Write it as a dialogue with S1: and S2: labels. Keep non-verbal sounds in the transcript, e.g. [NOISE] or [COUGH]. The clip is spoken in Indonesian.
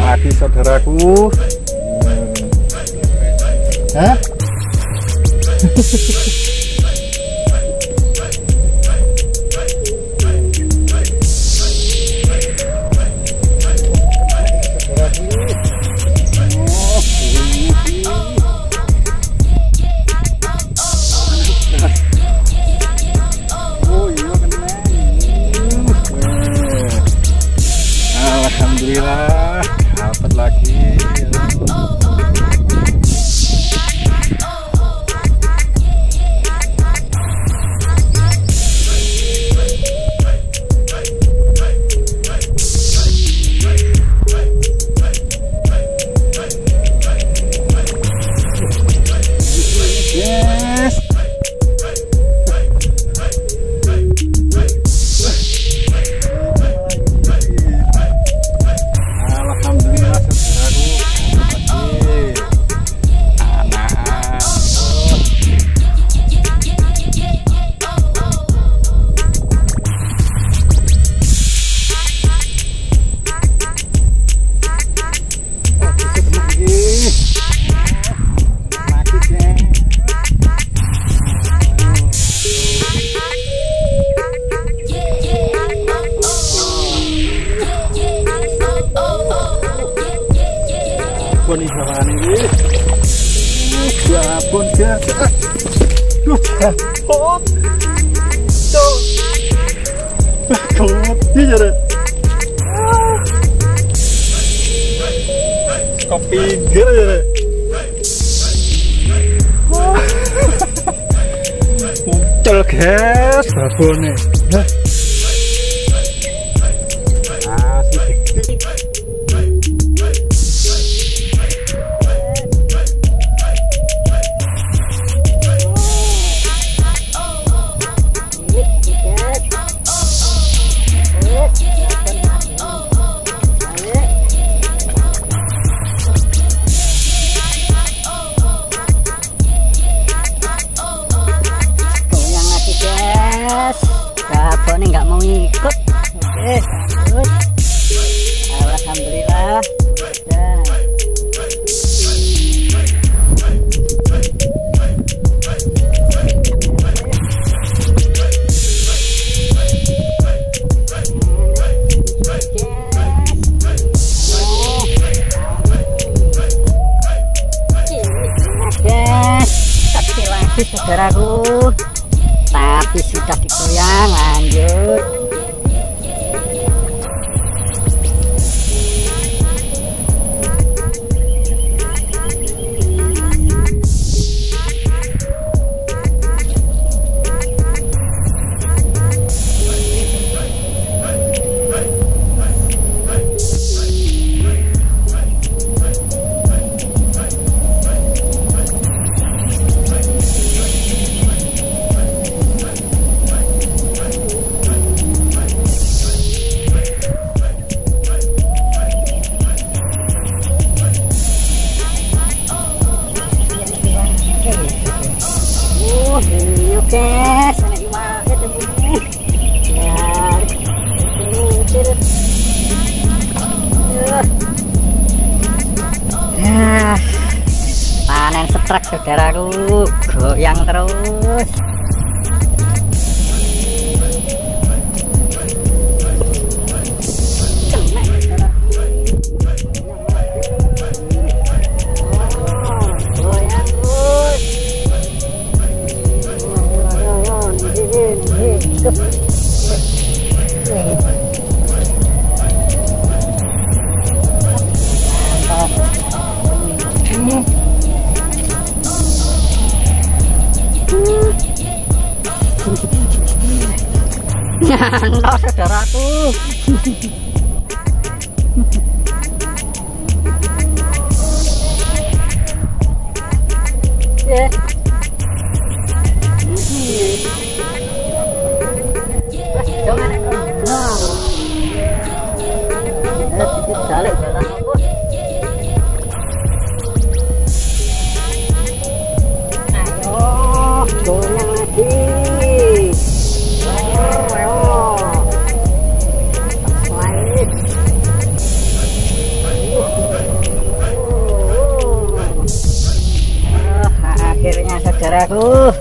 S1: lagi saudaraku hmm. Hah? [LAUGHS] Ampun nih bawaan ini. Ya. Duh. Tuh. Kopi deh. Muncul.
S2: Lagi saudaraku tapi sudah digoyang lanjut setrak saudaraku, goyang terus. Nyantol saudaraku Yeah. Jangan jalan aku. Saudaraku